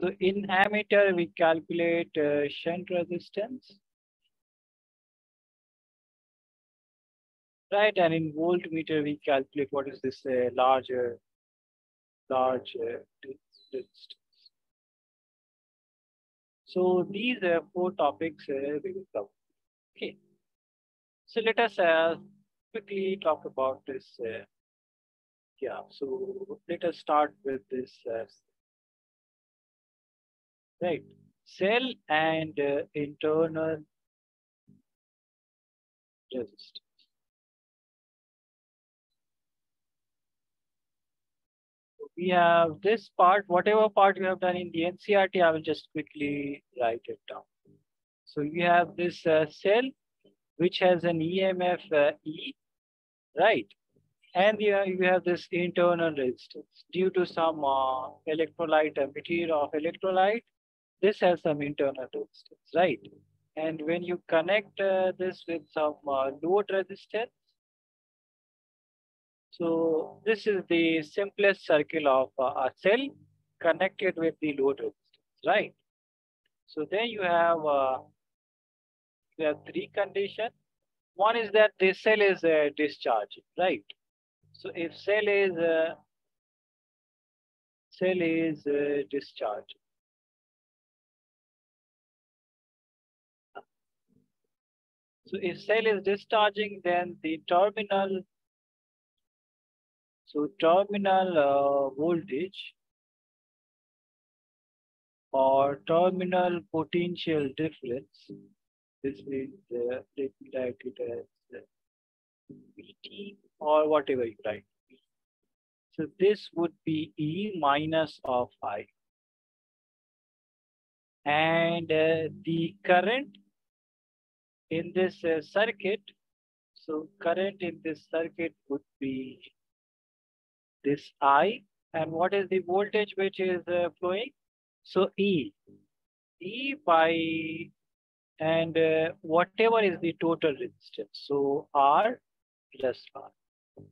So in ammeter, we calculate uh, shunt resistance. Right, and in voltmeter, we calculate what is this uh, larger, large uh, resistance. So these are four topics uh, we will cover. Okay. So let us uh, quickly talk about this. Uh, yeah, so let us start with this. Uh, right, cell and uh, internal resistance. We have this part, whatever part you have done in the NCERT, I will just quickly write it down. So you have this uh, cell which has an EMF uh, E, right? And you have, you have this internal resistance due to some uh, electrolyte, uh, material of electrolyte, this has some internal resistance, right? And when you connect uh, this with some uh, load resistance, so this is the simplest circle of uh, a cell connected with the load resistance, right? So then you have uh, you have three conditions. One is that the cell is uh, discharging, right? So if cell is uh, cell is uh, So if cell is discharging, then the terminal, so terminal uh, voltage or terminal potential difference this is uh, let it as uh, VT or whatever you write. So this would be E minus of I. And uh, the current in this uh, circuit, so current in this circuit would be this I. And what is the voltage which is uh, flowing? So E. E by and uh, whatever is the total resistance. So R plus R.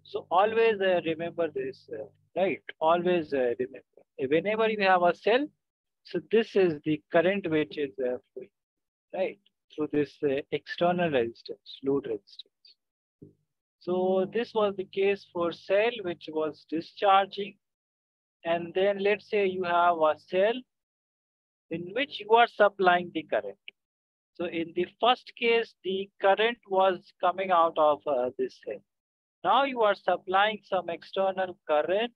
So always uh, remember this, uh, right? Always uh, remember. Whenever you have a cell, so this is the current which is flowing, right? Through this uh, external resistance, load resistance. So this was the case for cell which was discharging. And then let's say you have a cell in which you are supplying the current. So in the first case, the current was coming out of uh, this cell. Now you are supplying some external current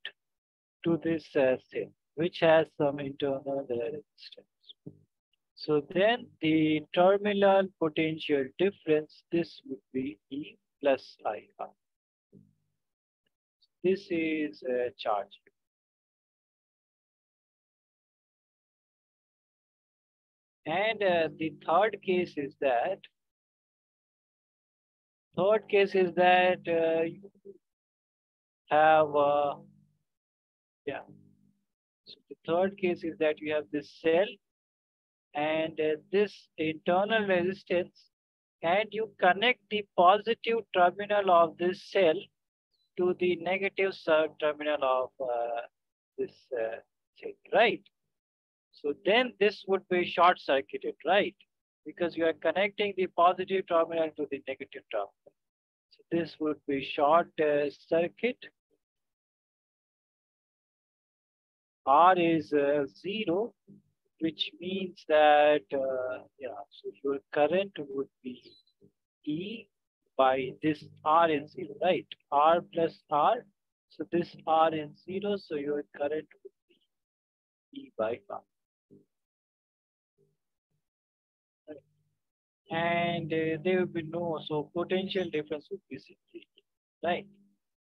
to this uh, cell, which has some internal resistance. So then the terminal potential difference, this would be E plus IR. This is a charge. And uh, the third case is that, third case is that uh, you have, uh, yeah. So the third case is that you have this cell and uh, this internal resistance and you connect the positive terminal of this cell to the negative terminal of uh, this uh, cell, right? So then this would be short circuited, right? Because you are connecting the positive terminal to the negative terminal. So this would be short uh, circuit. R is uh, zero, which means that, uh, yeah, so your current would be E by this R is zero, right? R plus R. So this R is zero, so your current would be E by R. and uh, there will be no, so potential difference would be simply, right?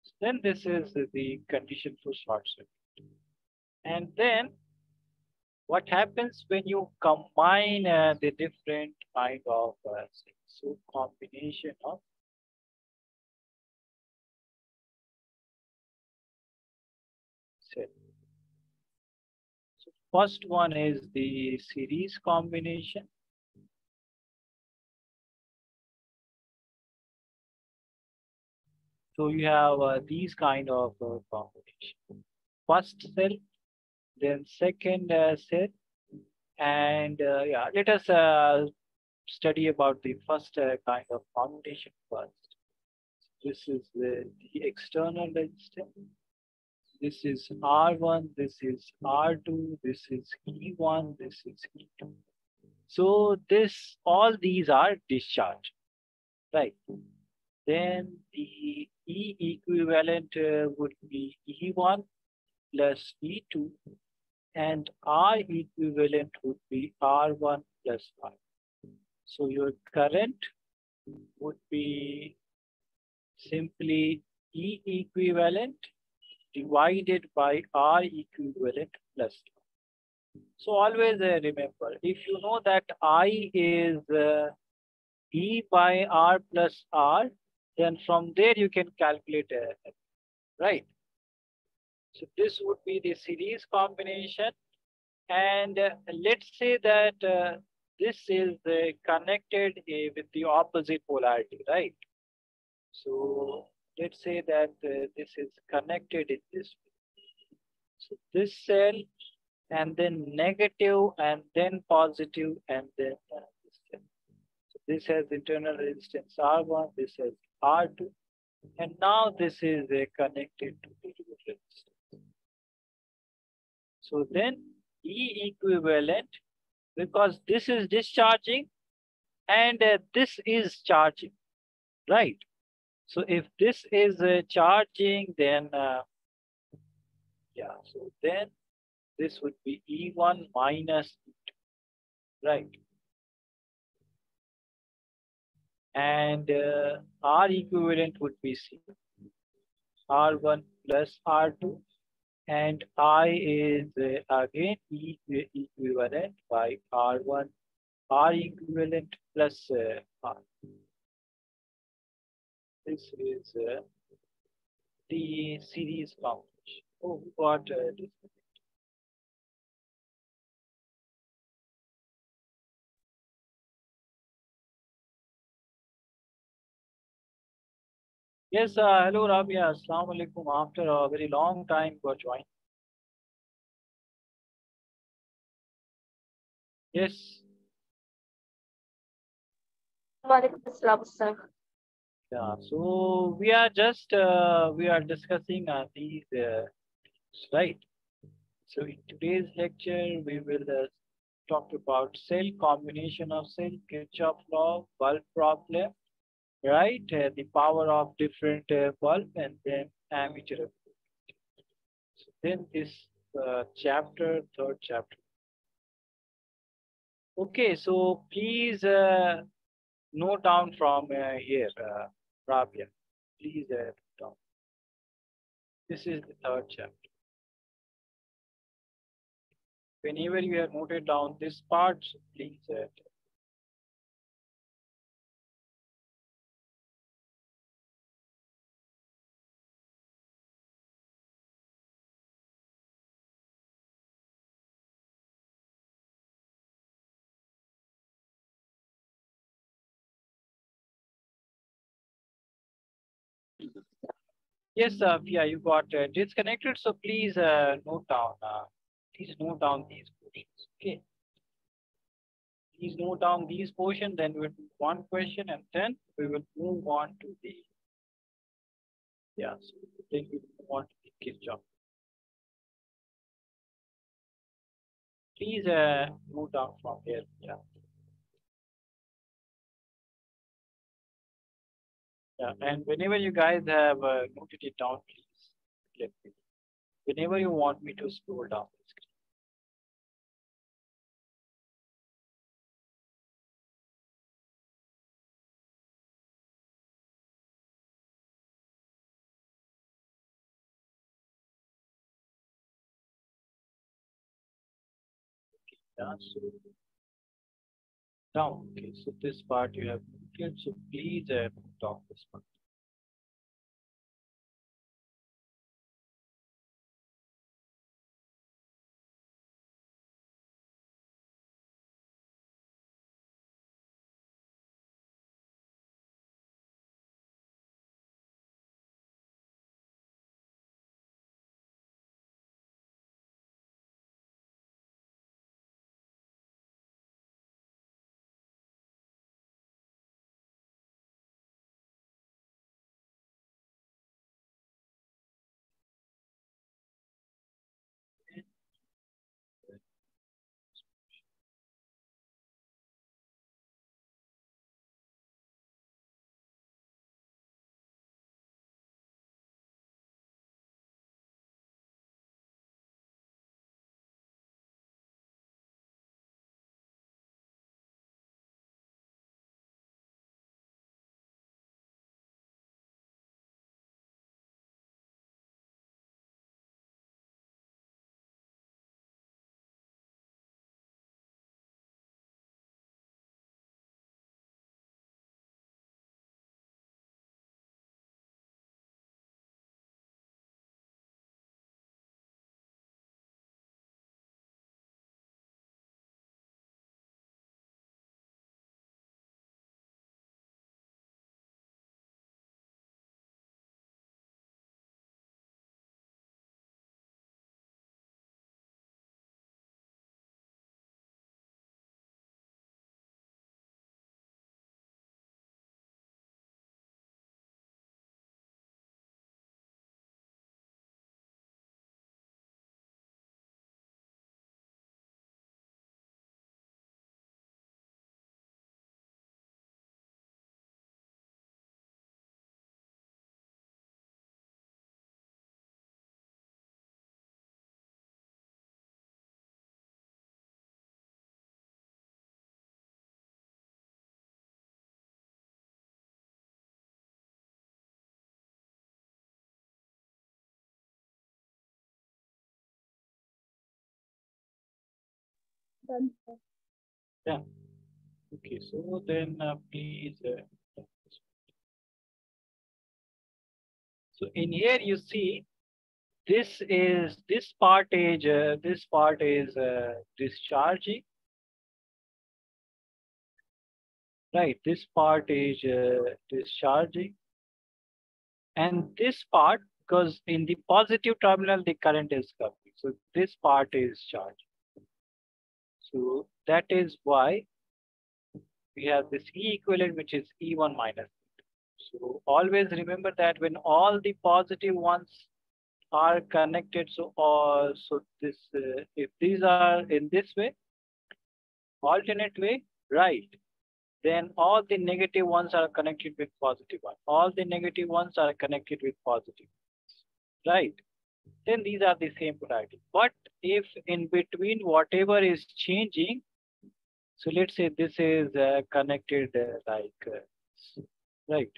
So then this is the condition for short circuit. And then what happens when you combine uh, the different kind of uh, so combination of. So first one is the series combination. So you have uh, these kind of uh, combination. First cell, then second uh, cell, And uh, yeah, let us uh, study about the first kind of foundation first. This is the, the external resistance. This is R1, this is R2, this is E1, this is E2. So this, all these are discharged, right? Then the E equivalent uh, would be E1 plus E2 and R equivalent would be R1 plus R. So your current would be simply E equivalent divided by R equivalent plus. So always uh, remember, if you know that I is uh, E by R plus R, then from there you can calculate, uh, right? So this would be the series combination. And uh, let's say that uh, this is uh, connected uh, with the opposite polarity, right? So let's say that uh, this is connected in this way. So this cell and then negative and then positive and then. So this has internal resistance R1, this has R2, and now this is uh, connected to the resistance. So then E equivalent, because this is discharging and uh, this is charging, right? So if this is uh, charging, then uh, yeah, so then this would be E1 minus E2, right? And uh, R equivalent would be C, R1 plus R2 and I is uh, again E equivalent by R1, R equivalent plus uh, R. This is uh, the series combination. Oh, got uh, this. Yes, uh, hello Rabia. Assalamu alaikum. After a very long time, you are joined. Yes. Yeah. So we are just uh, we are discussing uh, these uh, right. So in today's lecture, we will uh, talk about cell combination of cell, Kirchhoff law, bulb problem, right? Uh, the power of different uh, bulb and then ammeter. So then this uh, chapter, third chapter. Okay, so please uh, note down from uh, here, uh, Rabia. Please uh, down. This is the third chapter. Whenever you have noted down this part, please uh, Yes, uh, yeah, you got uh, disconnected. So please uh, note down. Uh, please note down these portions. Okay. Please note down these portions. Then we'll do one question, and then we will move on to the. Yeah. So then we move on to the Kirchhoff. Please uh, note down from here. Yeah. Yeah, and whenever you guys have uh, noted it down, please let me. Whenever you want me to scroll down the screen. Yeah, so down. Okay, so this part you have noted. So please uh, talk this part. Done. Yeah. Okay, so then uh, please. Uh, so in here you see this is this part is uh, this part is uh, discharging. Right, this part is uh, discharging. And this part, because in the positive terminal, the current is coming. So this part is charged. So that is why we have this E equivalent, which is E1 minus. So always remember that when all the positive ones are connected, so all so this uh, if these are in this way, alternate way, right, then all the negative ones are connected with positive one. All the negative ones are connected with positive, right? Then these are the same polarity. But if in between whatever is changing, so let's say this is uh, connected uh, like, uh, right?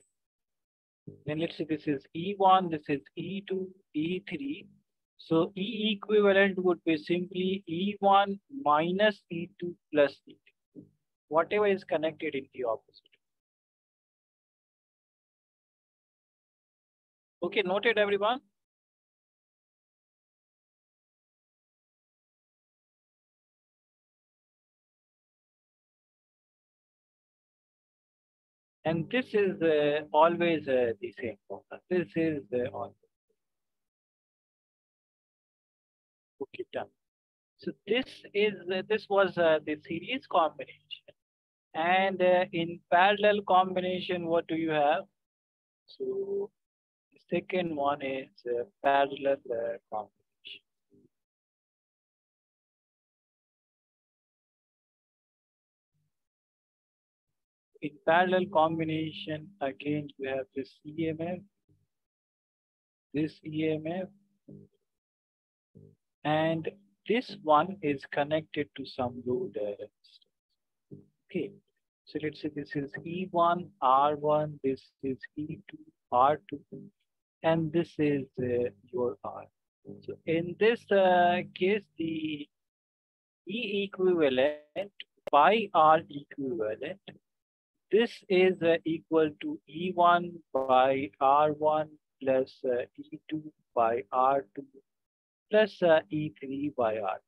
Then let's say this is E1, this is E2, E3. So E equivalent would be simply E1 minus E2 plus E3. Whatever is connected in the opposite. Okay, noted everyone? And this is uh, always uh, the same formula. This is uh, always. Okay, done. So this is uh, this was uh, the series combination, and uh, in parallel combination, what do you have? So the second one is uh, parallel uh, combination. In parallel combination, again we have this EMF, this EMF, and this one is connected to some load resistance. Okay, so let's say this is E1, R1, this is E2, R2, and this is uh, your R. So in this uh, case, the E equivalent by R equivalent, this is uh, equal to E1 by R1 plus uh, E2 by R2 plus uh, E3 by R.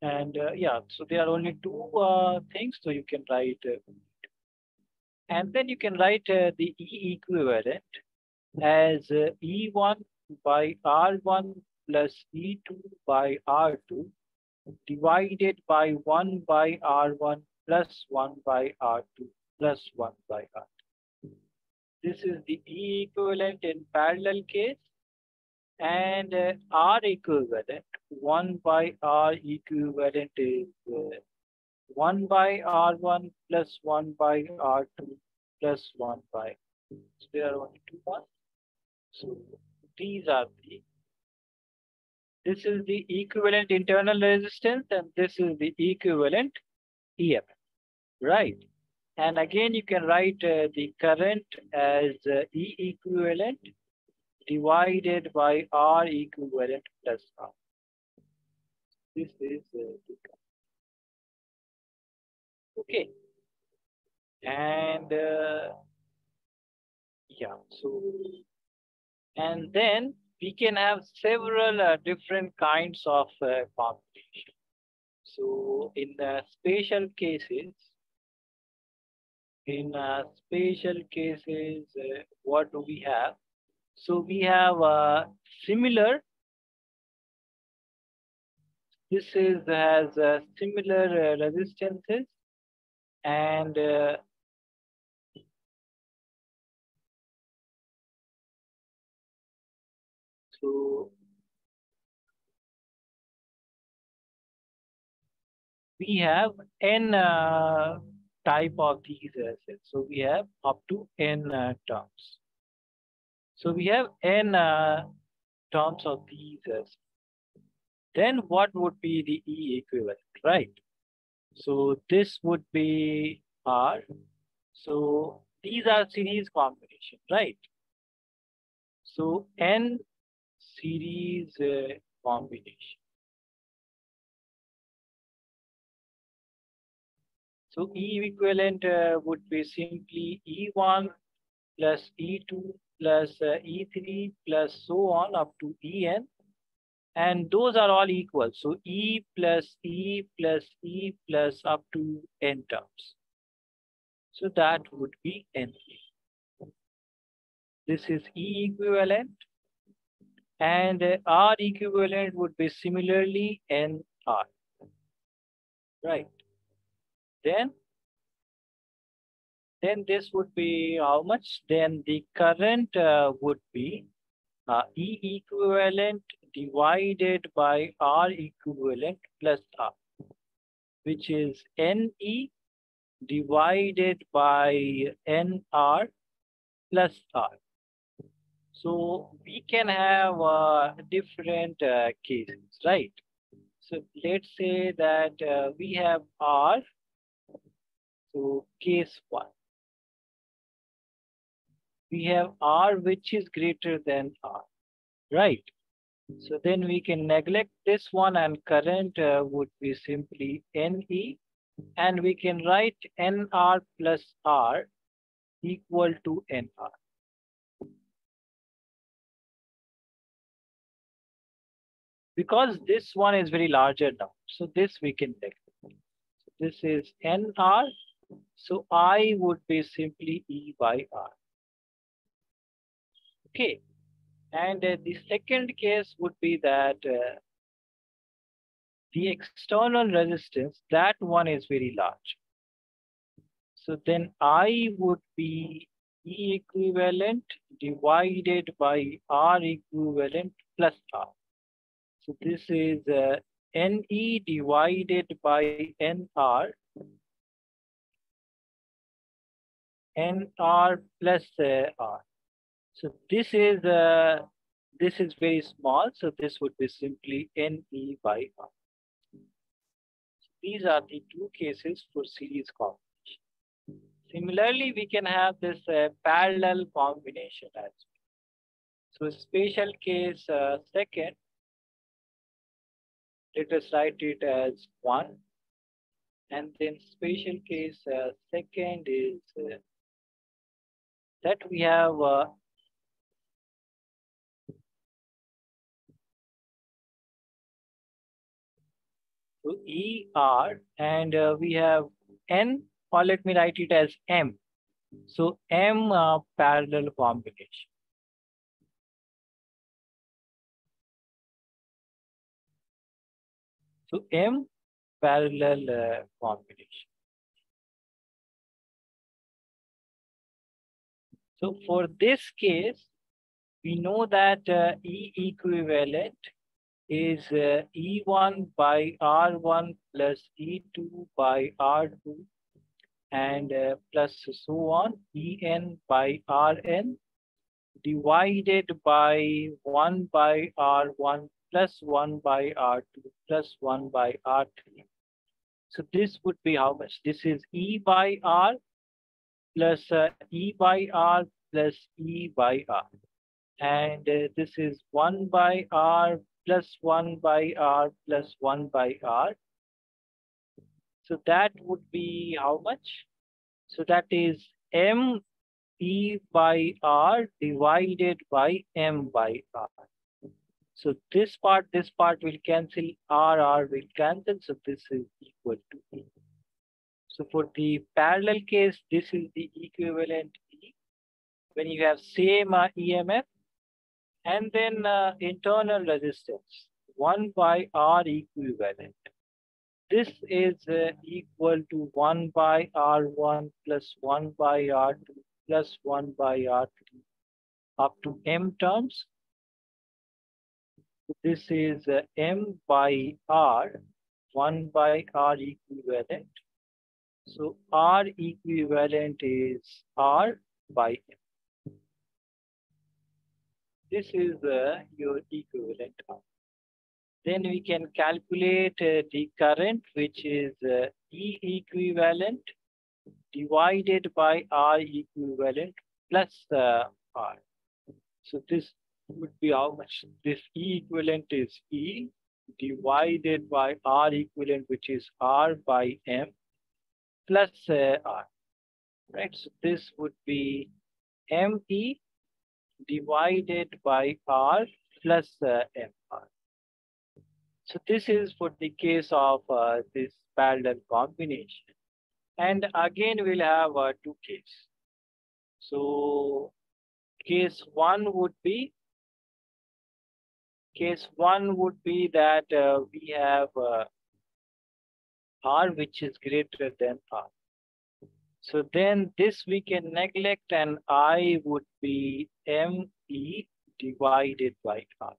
And uh, yeah, so there are only two uh, things, so you can write. Uh, and then you can write the E equivalent as uh, E1 by R1 plus E2 by R2 divided by 1 by R1 plus 1 by R2 plus 1 by R2. This is the E equivalent in parallel case and uh, R equivalent, 1 by R equivalent is uh, 1 by R1 plus 1 by R2 plus 1 by. So there are only. So these are the. This is the equivalent internal resistance and this is the equivalent EMF, right? And again, you can write uh, the current as uh, E equivalent divided by R equivalent plus R. This is uh, okay. And uh, yeah, so and then we can have several uh, different kinds of uh, combination. So in the special cases, in uh, special cases, uh, what do we have? So we have uh, similar. This is has uh, similar uh, resistances and uh, so we have n uh, type of these assets. So we have up to n uh, terms. So we have n uh, terms of these as then what would be the E equivalent, right? So this would be R. So these are series combination, right? So n series uh, combination. So E equivalent uh, would be simply E1 plus E2 plus uh, E3 plus so on up to En. And those are all equal. So E plus E plus E plus up to N terms. So that would be N. This is E equivalent. And uh, R equivalent would be similarly NR. Right. Then then this would be how much? Then the current uh, would be uh, E equivalent divided by R equivalent plus R, which is NE divided by NR plus R. So we can have uh, different uh, cases, right? So let's say that uh, we have R, so case one we have R which is greater than R, right? So then we can neglect this one and current uh, would be simply NE and we can write NR plus R equal to NR. Because this one is very larger now, so this we can neglect. So this is NR, so I would be simply E by R. Okay. And uh, the second case would be that uh, the external resistance, that one is very large. So then I would be E equivalent divided by R equivalent plus R. So this is uh, NE divided by NR NR plus uh, R. So this is uh, this is very small. So this would be simply NE by R. These are the two cases for series combination. Similarly, we can have this uh, parallel combination as well. So special case uh, second, let us write it as one. And then special case uh, second is uh, that we have uh, ER and uh, we have N or let me write it as M. So M uh, parallel combination. So M parallel uh, combination. So for this case, we know that uh, E equivalent is uh, E1 by R1 plus E2 by R2 and uh, plus so on En by Rn divided by 1 by R1 plus 1 by R2 plus 1 by R3. So this would be how much? This is E by R plus uh, E by R plus E by R. And uh, this is 1 by R plus 1 by R plus 1 by R. So that would be how much? So that is M E by R divided by M by R. So this part, this part will cancel, R, R will cancel. So this is equal to E. So for the parallel case, this is the equivalent E. When you have same uh, EMF, and then uh, internal resistance 1 by R equivalent. This is uh, equal to 1 by R1 plus 1 by R2 plus 1 by R3 up to M terms. This is uh, M by R, 1 by R equivalent. So R equivalent is R by M. This is uh, your equivalent Then we can calculate uh, the current, which is uh, E equivalent divided by R equivalent plus uh, R. So this would be how much? This E equivalent is E divided by R equivalent, which is R by M. plus uh, R, right? So this would be ME divided by R plus uh, MR. So this is for the case of uh, this parallel combination. And again, we'll have uh, two cases. So case one would be, case one would be that uh, we have uh, R which is greater than R. So then this we can neglect and I would be ME divided by R.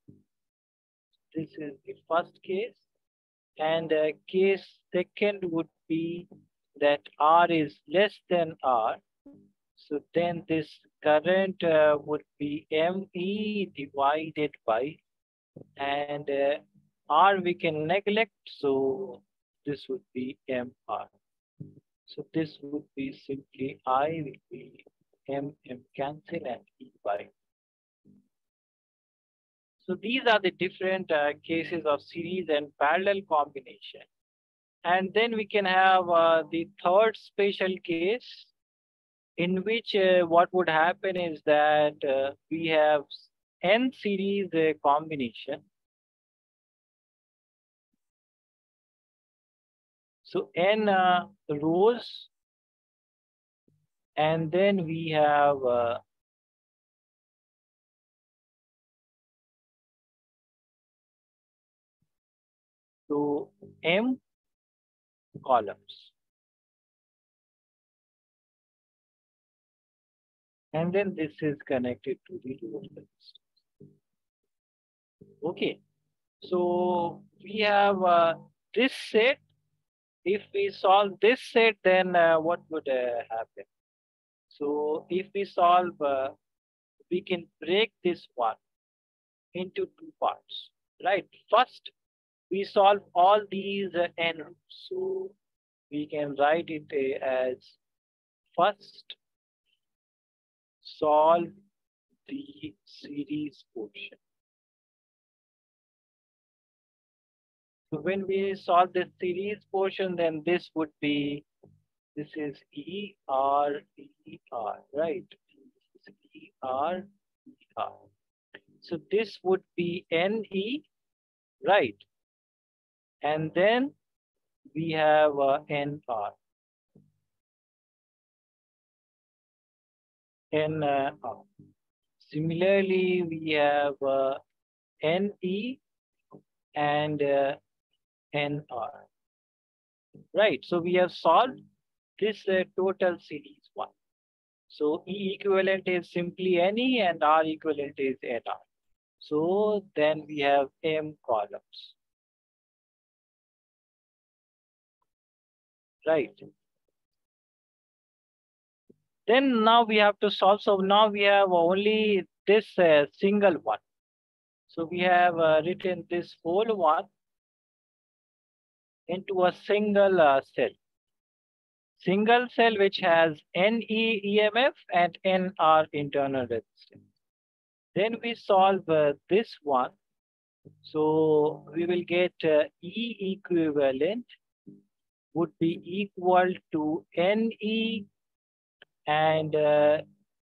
This is the first case. And uh, case second would be that R is less than R. So then this current uh, would be ME divided by, and uh, R we can neglect, so this would be MR. So this would be simply I will be M, M cancel and E by. So these are the different uh, cases of series and parallel combination. And then we can have uh, the third special case in which uh, what would happen is that uh, we have n series uh, combination. So n uh, rows and then we have uh, so m columns. And then this is connected to the resistance. Okay, so we have uh, this set. If we solve this set, then uh, what would uh, happen? So if we solve, uh, we can break this one into two parts, right? First, we solve all these uh, n roots. So we can write it uh, as first solve the series portion. So when we solve this series portion, then this would be, this is E R E R, right? This is E R E R. So this would be N E, right? And then we have uh, NR. NR. Similarly, we have uh, NE and uh, NR. Right, so we have solved this uh, total series one. So E equivalent is simply NE and R equivalent is NR. So then we have M columns. Right. Then now we have to solve. So now we have only this uh, single one. So we have uh, written this whole one into a single uh, cell. Single cell which has NE EMF and NR internal resistance. Then we solve uh, this one. So we will get uh, E equivalent would be equal to NE and uh,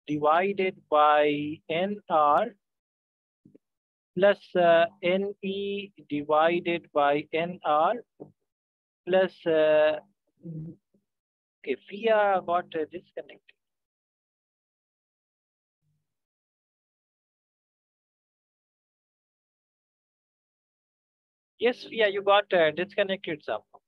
divided by NR plus uh, NE divided by NR plus, uh, okay, FIA got uh, disconnected. Yes, FIA, you got uh, disconnected somehow.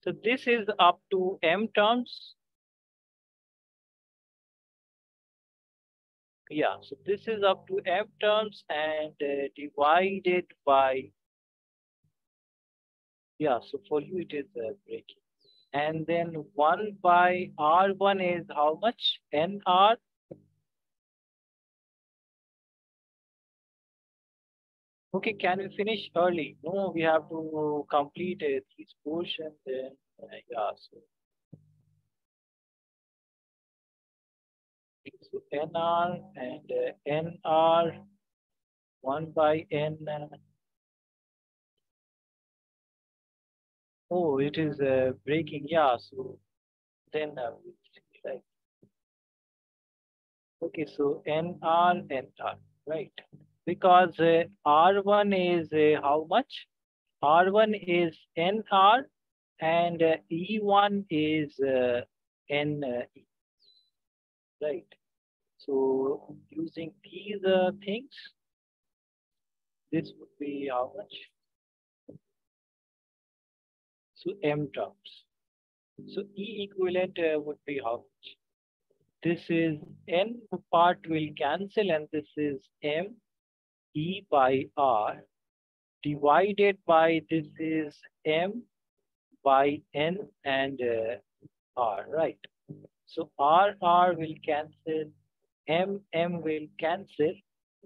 So this is up to m terms. Yeah, so this is up to m terms and uh, divided by, yeah, so for you it is uh, breaking. And then 1 by R1 is how much? NR? Okay, can we finish early? No, we have to complete uh, these portions. Then, uh, yeah, so. So NR and uh, NR 1 by N. Uh, Oh, it is uh, breaking. Yeah. So then, uh, right. Okay. So NR, NR, right? Because uh, R1 is uh, how much? R1 is NR and uh, E1 is uh, NE, right? So using these uh, things, this would be how much? So M terms. So E equivalent uh, would be how much? This is N part will cancel and this is M E by R divided by this is M by N and uh, R, right? So R, R will cancel, M, M will cancel,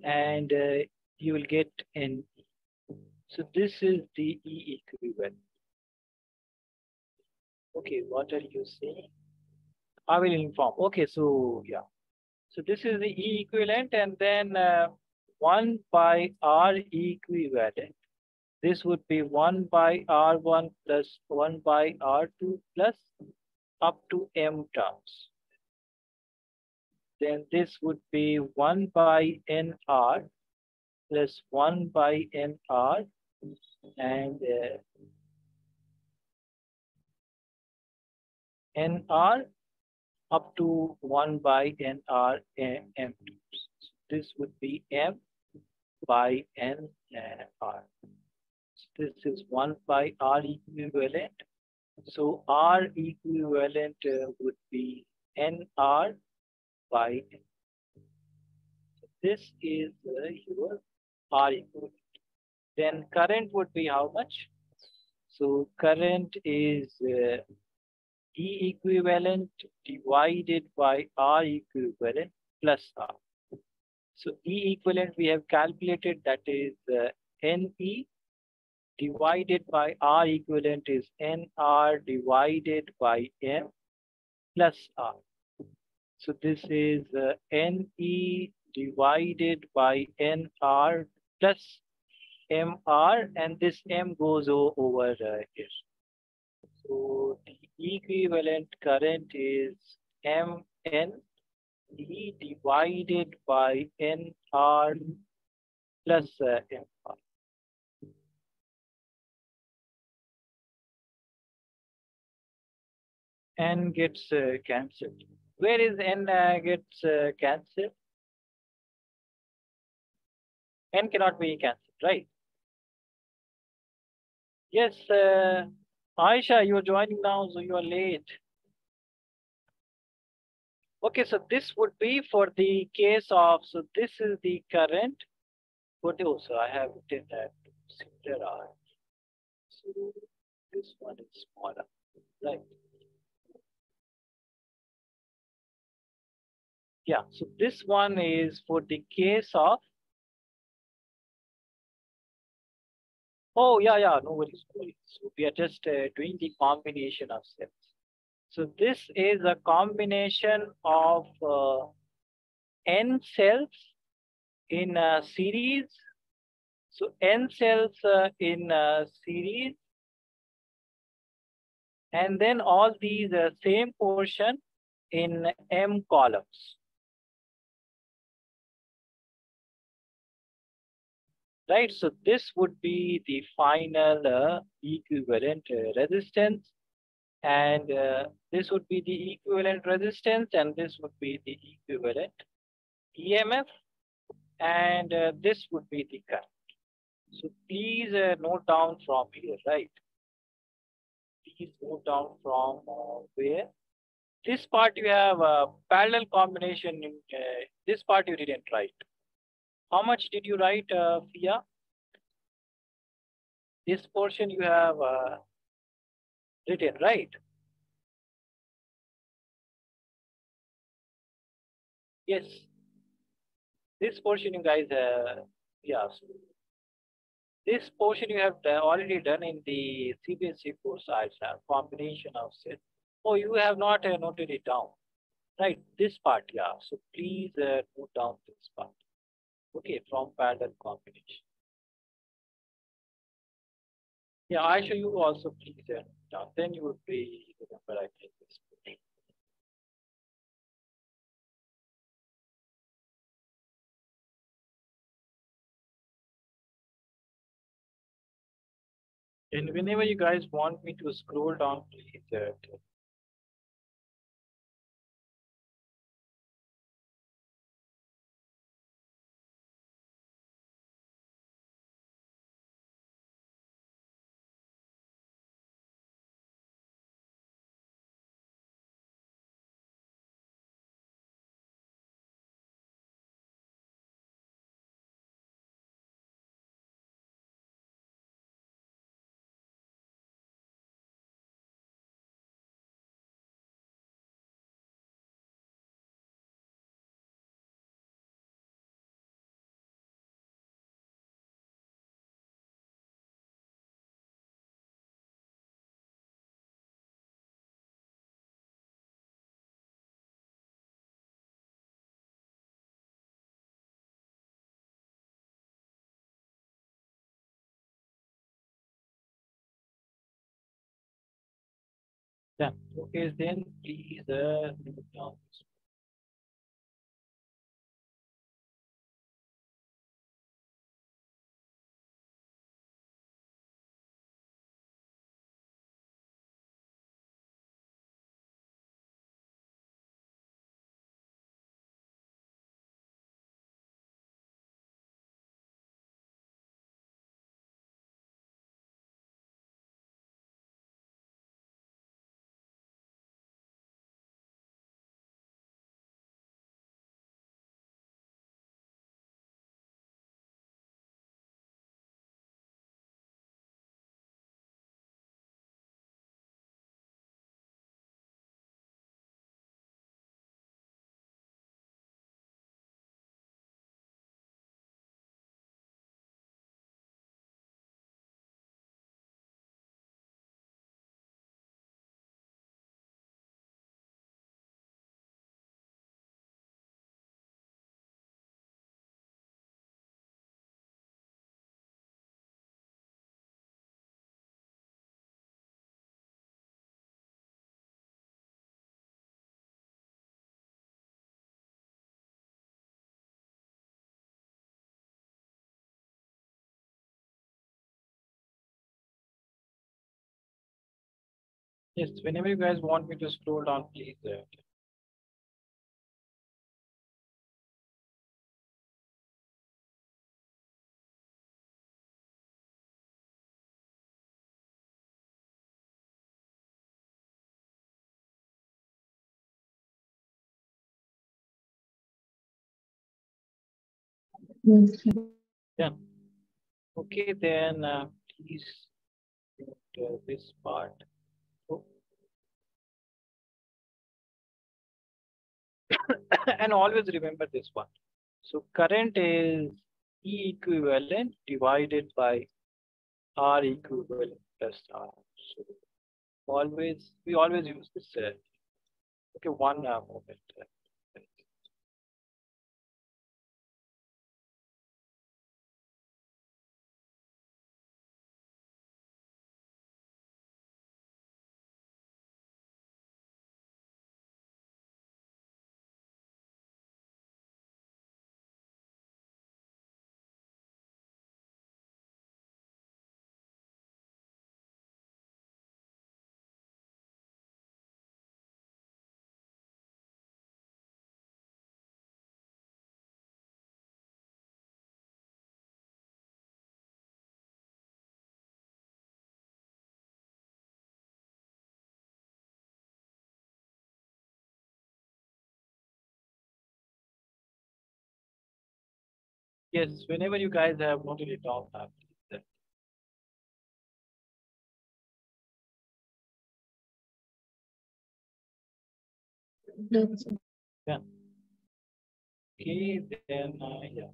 and uh, you will get N. So this is the E equivalent. Okay, what are you saying? I will inform. Okay, so yeah. So this is the E equivalent and then uh, 1 by R equivalent. This would be 1 by R1 plus 1 by R2 plus up to M terms. Then this would be 1 by NR plus 1 by NR and uh, NR up to 1 by NR M. This would be M by N R. This is 1 by R equivalent. So R equivalent uh, would be NR by. So this is uh, your R equivalent. Then current would be how much? So current is uh, E equivalent divided by R equivalent plus R. So E equivalent we have calculated that is uh, NE divided by R equivalent is NR divided by M plus R. So this is uh, NE divided by NR plus MR and this M goes over uh, here. So the equivalent current is MN E divided by NR plus uh, MR. N gets uh, cancelled. Where is N uh, gets uh, cancelled? N cannot be cancelled, right? Yes, uh, Aisha, you're joining now, so you are late. Okay, so this would be for the case of, so this is the current. What oh, so I have written that similar So this one is smaller, right? Yeah, so this one is for the case of Oh, yeah, yeah, no worries, no worries. So we are just uh, doing the combination of cells. So this is a combination of uh, n cells in a series. So n cells uh, in a series. And then all these uh, same portion in m columns. Right? So this would be the final uh, equivalent uh, resistance. And uh, this would be the equivalent resistance and this would be the equivalent EMF. And uh, this would be the current. So please uh, note down from here, right? Please note down from uh, where. This part you have a parallel combination. In, this part you didn't write. How much did you write, uh, Fia? This portion you have uh, written, right? Yes. This portion you guys, uh, yeah. This portion you have already done in the CBSE course, I have combination of sets. Oh, you have not uh, noted it down. Right, this part, yeah. So please uh, note down this part. Okay, from pattern combination. Yeah, I show you also please and uh, then you will be remember I think this. And whenever you guys want me to scroll down, please. Uh, Yeah. Okay, then please uh, Yes, whenever you guys want me to scroll down, please. Uh, yeah. Okay, then uh, please uh, this part. and always remember this one. So current is E equivalent divided by R equivalent plus R. So always, we always use this. Uh, okay, one uh, moment. Yes, whenever you guys have noted it down, uh, please, uh, yeah. Okay, then uh, yeah,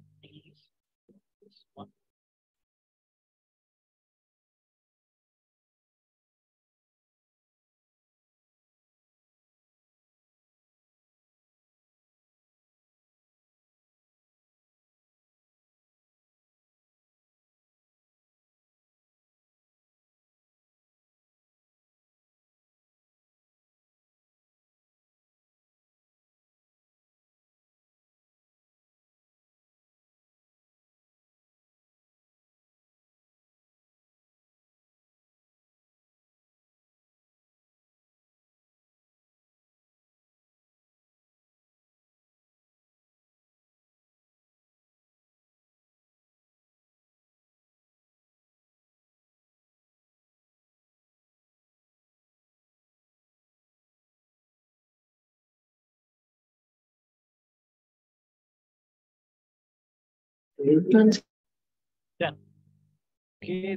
Okay,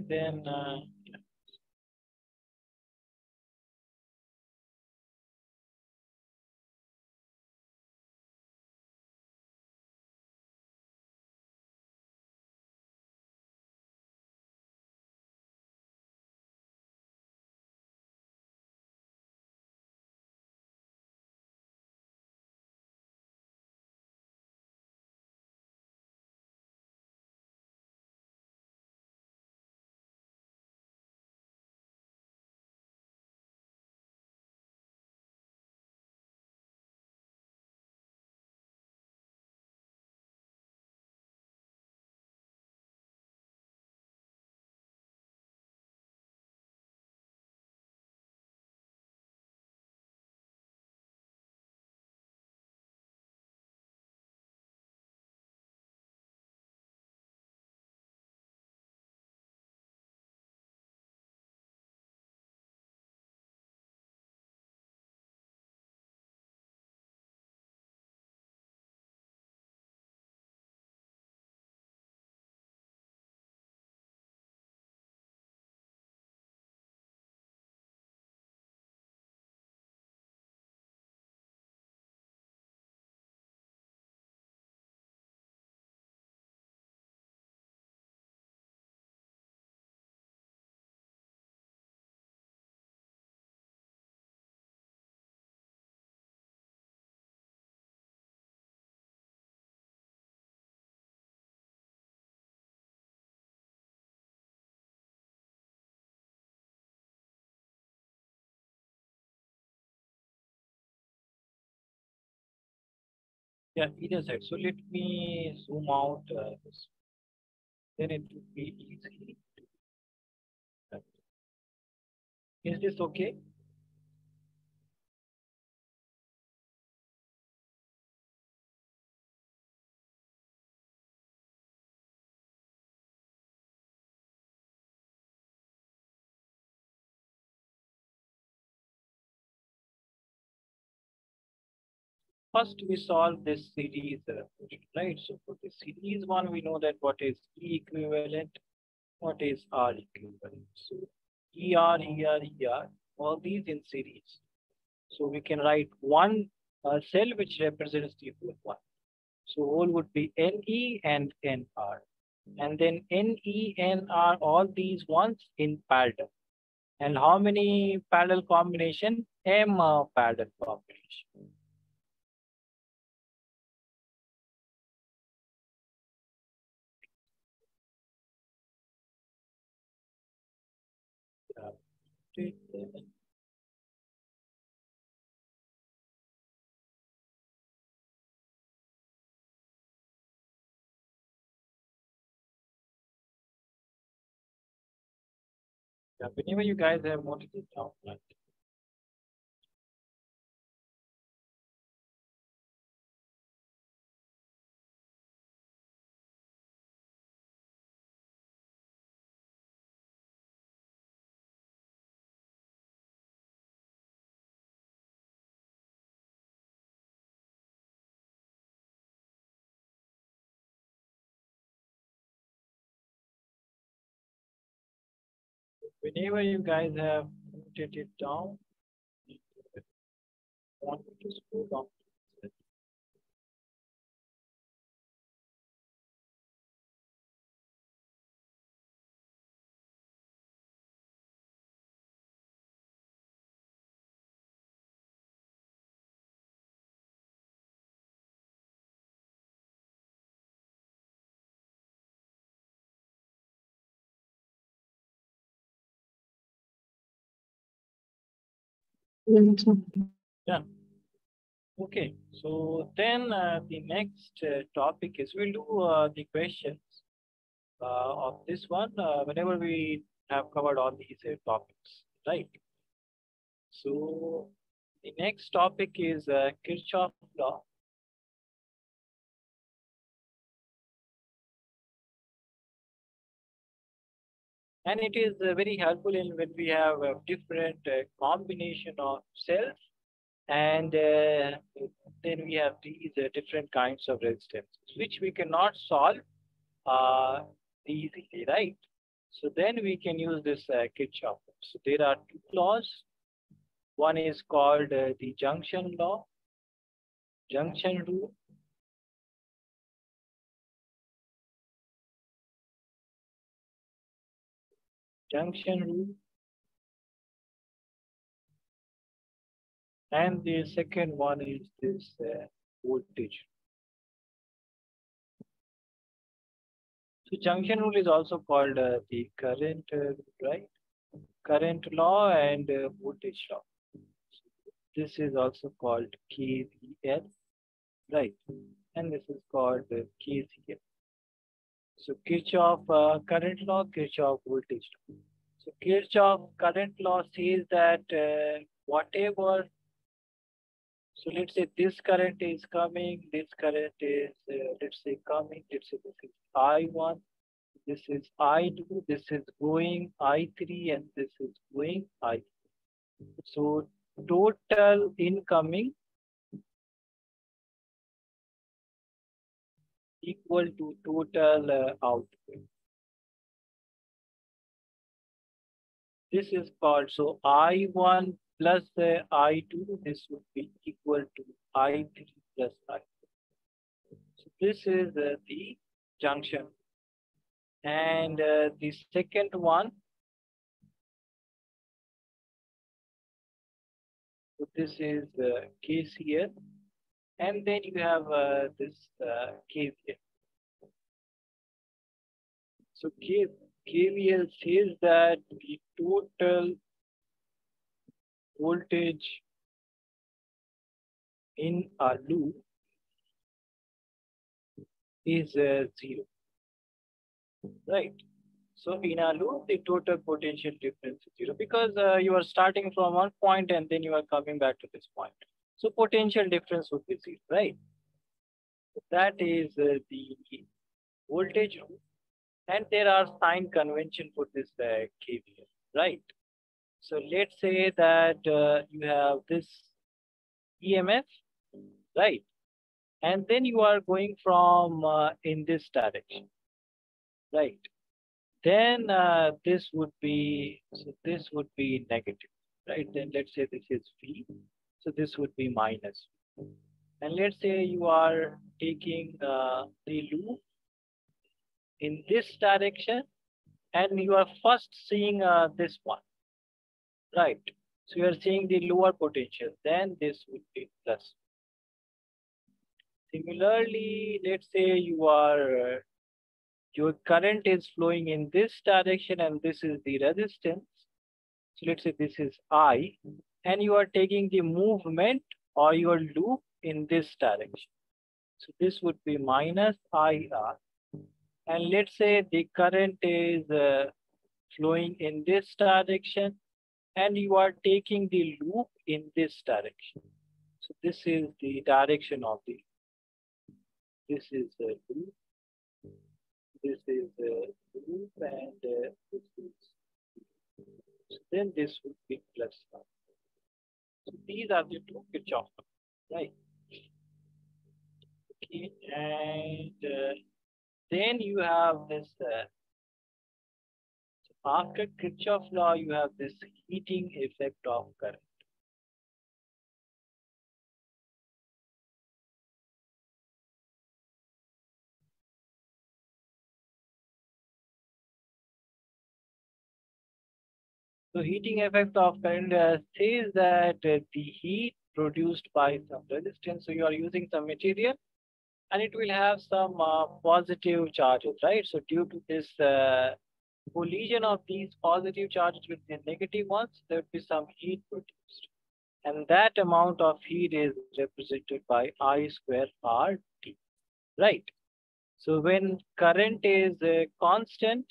then uh, yeah. Side. So let me zoom out uh. Then it will be easy. Is this okay? First, we solve this series, uh, right? So for the series one, we know that what is E equivalent, what is R equivalent. So ER, ER, ER, all these in series. So we can write one uh, cell which represents the whole one. So all would be NE and NR. And then NE, NR, all these ones in parallel. And how many parallel combination? M uh, parallel combination. Yeah, whenever you guys have noted it down, like whenever you guys have noted it down, want me to scroll down. Yeah. Okay, so then uh, the next uh, topic is we'll do uh, the questions uh, of this one uh, whenever we have covered all these uh, topics, right? So the next topic is Kirchhoff law. And it is uh, very helpful in when we have a different uh, combination of cells and uh, then we have these uh, different kinds of resistances which we cannot solve uh, easily, right? So then we can use this uh, Kirchhoff. So there are two laws. One is called uh, the junction law, junction rule. Junction rule. And the second one is this uh, voltage. So junction rule is also called uh, the current, uh, right? Current law and uh, voltage law. This is also called KVL, right? And this is called uh, KCL. So Kirchhoff uh, current law, Kirchhoff voltage law. So Kirchhoff current law says that uh, whatever so let's say this current is coming, this current is, uh, let's say coming, let's say this is I1, this is I2, this is going I3, and this is going I. So total incoming equal to total uh, output. This is called, so I1 plus uh, I2, this would be equal to I3 plus I2. So this is uh, the junction. And uh, the second one, so this is uh, KCL. And then you have uh, this uh, KVL. So K KVL says that the total voltage in a loop is uh, zero, right? So in a loop, the total potential difference is zero because uh, you are starting from one point and then you are coming back to this point. So potential difference would be zero, right? That is uh, the voltage rule. And there are sign convention for this uh, KVL, right? So let's say that uh, you have this EMF, right? And then you are going from uh, in this direction, right? Then uh, this would be, so this would be negative, right? Then let's say this is V, so this would be minus. And let's say you are taking uh, the loop in this direction and you are first seeing uh, this one right? So you are seeing the lower potential, then this would be plus. Similarly, let's say you are, uh, your current is flowing in this direction and this is the resistance. So let's say this is I, and you are taking the movement or your loop in this direction. So this would be minus IR. And let's say the current is uh, flowing in this direction and you are taking the loop in this direction. So this is the direction of the, this is the loop, this is the loop and uh, this is, so then this would be plus one. So these are the two Kirchhoff, right? Okay, and uh, then you have this uh, after Kirchhoff law, you have this heating effect of current. So heating effect of current says that the heat produced by some resistance. So you are using some material and it will have some uh, positive charges, right? So due to this uh, collision of these positive charges with the negative ones, there would be some heat produced. And that amount of heat is represented by I square RT, right? So when current is uh, constant,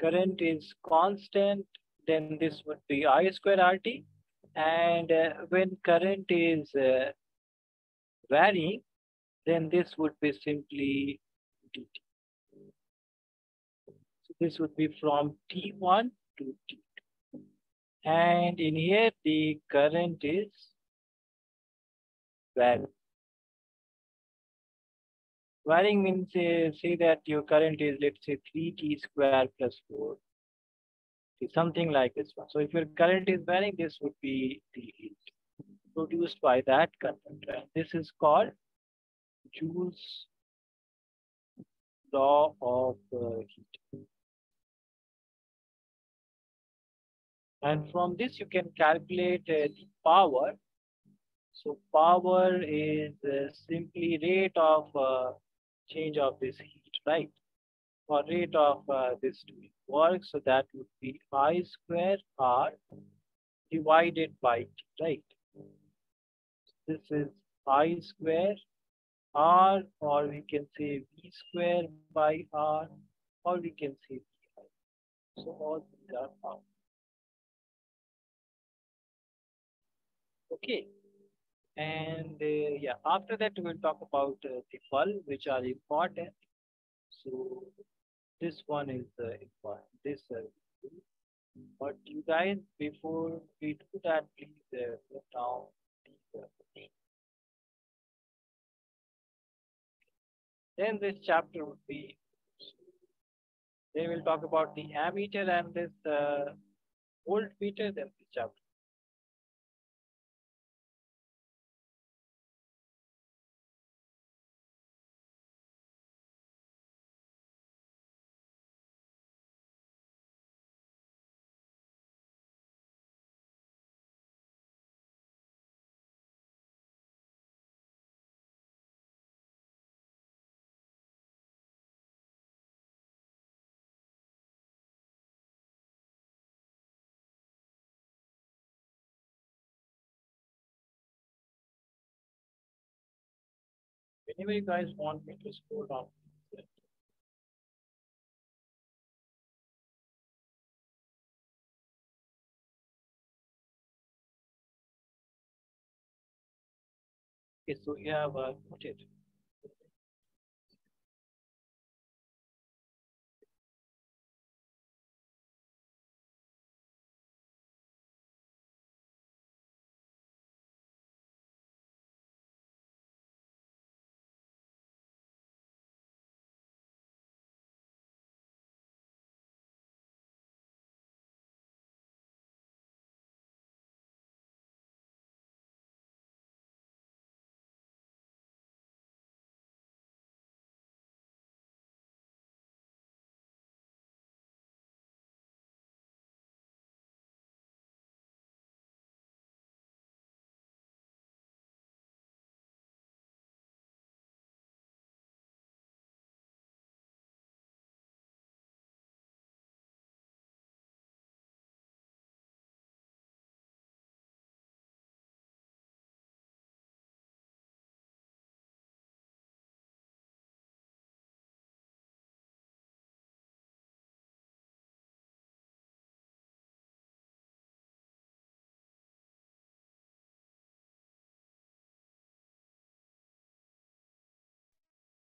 current is constant, then this would be I square RT. And uh, when current is uh, varying, then this would be simply dt. So this would be from T1 to T2. And in here, the current is value. Varying means uh, say that your current is let's say 3t square plus 4. Something like this one. So if your current is varying, this would be the heat produced by that conductor. This is called Joule's law of uh, heat. And from this, you can calculate uh, the power. So power is uh, simply rate of uh, change of this heat, right? Or rate of uh, this doing work. So that would be I square R divided by T, right? This is I square R or we can say V square by R or we can say VI. So all these are found. Okay. And uh, yeah, after that we will talk about uh, the bulb, which are important. So this one is uh, important. This, but you guys, before we do that, please uh, put down these. Uh, then this chapter would be. They will talk about the ammeter and this uh, voltmeter. Then this chapter. Whenever you guys want me to scroll down. Okay, so you have uh, put it.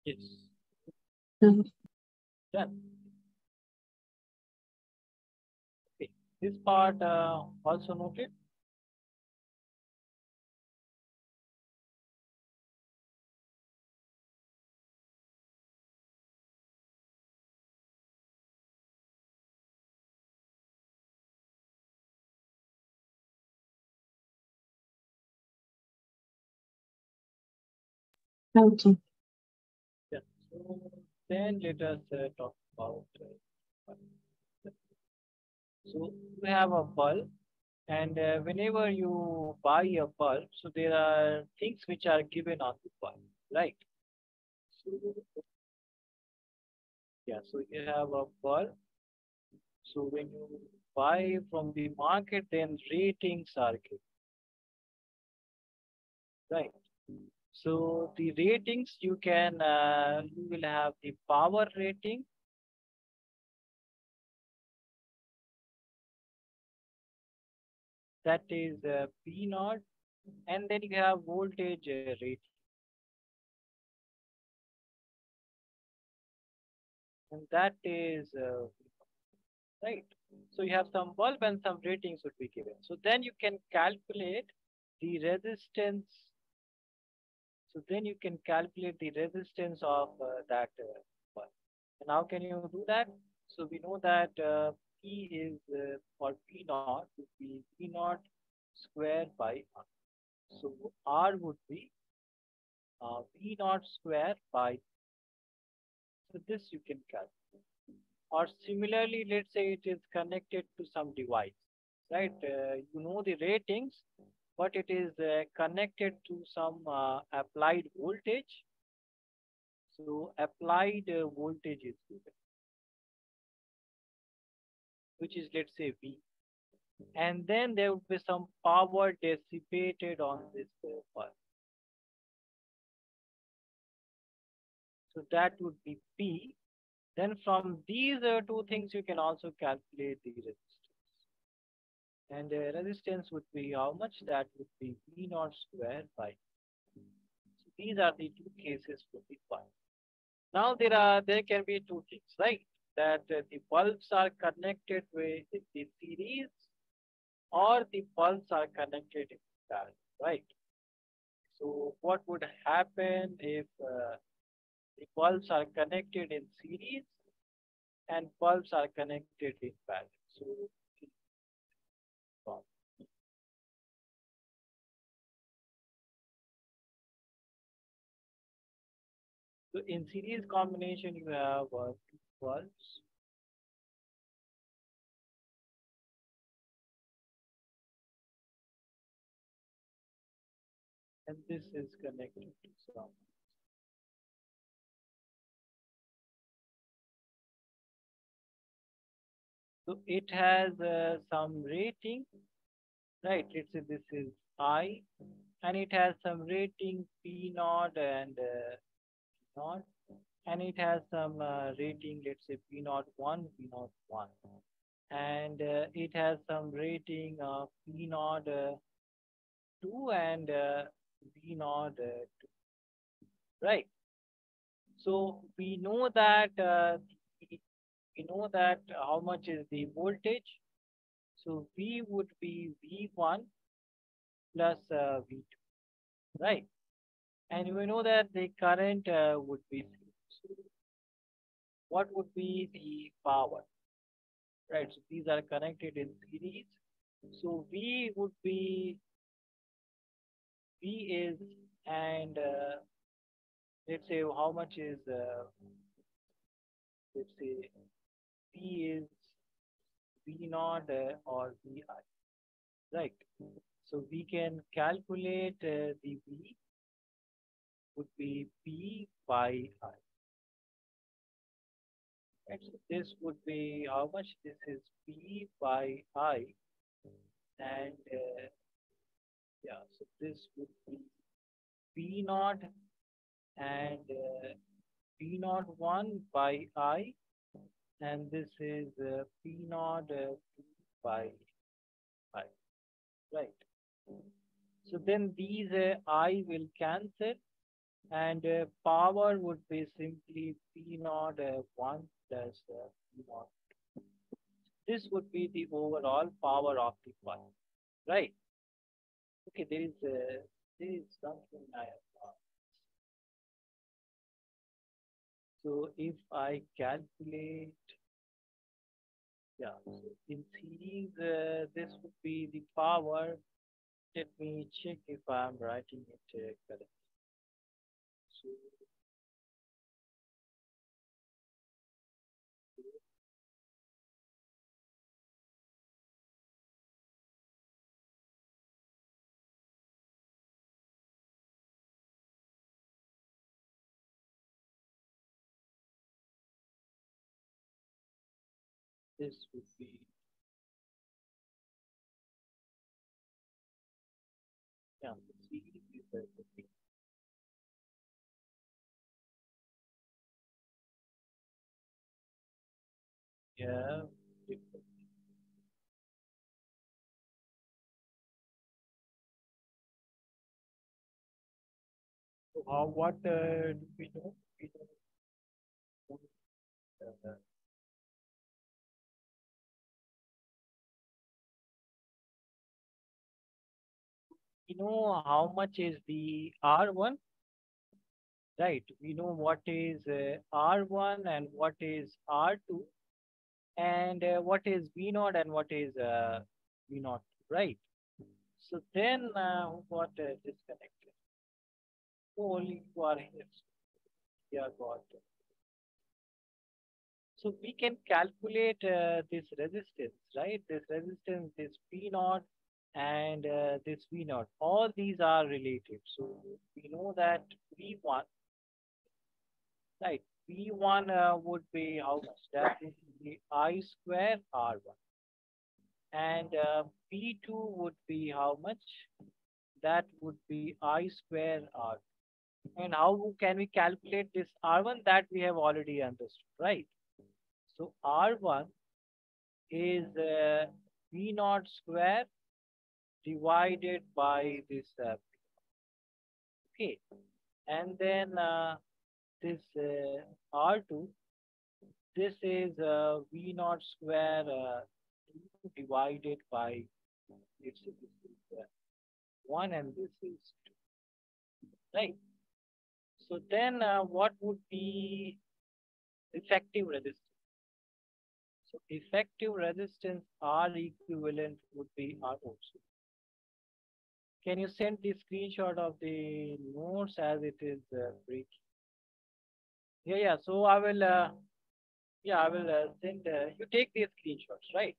Yes. Done. Okay. This part uh, also noted. Okay. Then let us uh, talk about. Uh, so we have a bulb, and uh, whenever you buy a bulb, so there are things which are given on the bulb, right? So, yeah. So you have a bulb. So when you buy from the market, then ratings are given, right? So the ratings you can, uh, you will have the power rating. That is uh, P naught. And then you have voltage uh, rating. And that is, uh, right. So you have some bulb and some ratings would be given. So then you can calculate the resistance So then you can calculate the resistance of uh, that uh, one. And how can you do that? So we know that uh, P is, uh, or P naught would be P naught square by R. So R would be uh, V naught square by. So this you can calculate. Or similarly, let's say it is connected to some device, right? Uh, you know the ratings, but it is uh, connected to some uh, applied voltage. So applied uh, voltage is given, which is let's say V. And then there would be some power dissipated on this part. So that would be P. Then from these two things, you can also calculate the resistance. And the resistance would be how much? That would be V naught square by. So these are the two cases for the bulb. Now there are there can be two things, right? That uh, the bulbs are connected with the series, or the bulbs are connected in parallel, right? So what would happen if uh, the bulbs are connected in series and bulbs are connected in parallel. So, so in series combination, you have two bulbs. And this is connected to some. So it has uh, some rating, right? Let's say this is I, and it has some rating P naught and uh, naught, and it has some uh, rating, let's say P naught one, P naught one, and uh, it has some rating of P naught uh, two and uh, V naught uh, two, right? So we know that we know that how much is the voltage. So V would be V1 plus uh, V2, right? And we know that the current uh, would be what would be the power, right? So these are connected in series. So V would be, V is, and uh, let's say how much is, uh, let's say P is V naught uh, or Vi, right? So we can calculate uh, the V would be P by I. Right, so this would be how much? This is P by I, and uh, yeah, so this would be P naught and uh, P naught one by I and this is uh, P naught uh, by I. right? So then these uh, I will cancel and uh, power would be simply P naught uh, 1 plus uh, P naught. This would be the overall power of the coil, right? Okay, there is, uh, there is something I have So if I calculate, yeah, so in series, uh, this would be the power. Let me check if I'm writing it uh, correctly. This would be yeah, Yeah. different. So how what uh, do we know? We know uh, you know how much is the R1? right? We know what is uh, R1 and what is R2 and uh, what is V0 and what is uh, V0, right? So then uh, what uh, disconnected? Only you are here. Got. So we can calculate uh, this resistance, right? This resistance, this V naught and uh, this V naught. All these are related. So we know that V1, right? V1 uh, would be how much? That is the I square R1. And uh, V2 would be how much? That would be I square R. And how can we calculate this R1? That we have already understood, right? So R1 is uh, V naught square divided by this. Uh, okay. And then uh, this uh, R2, this is uh, V naught square uh, divided by, this is uh, 1 and this is 2. Right? So then what would be effective resistance? So effective resistance R equivalent would be R also. Can you send the screenshot of the notes as it is uh, breaking? Yeah, yeah. So I will, uh, yeah, I will uh, send, uh, you take these screenshots, right?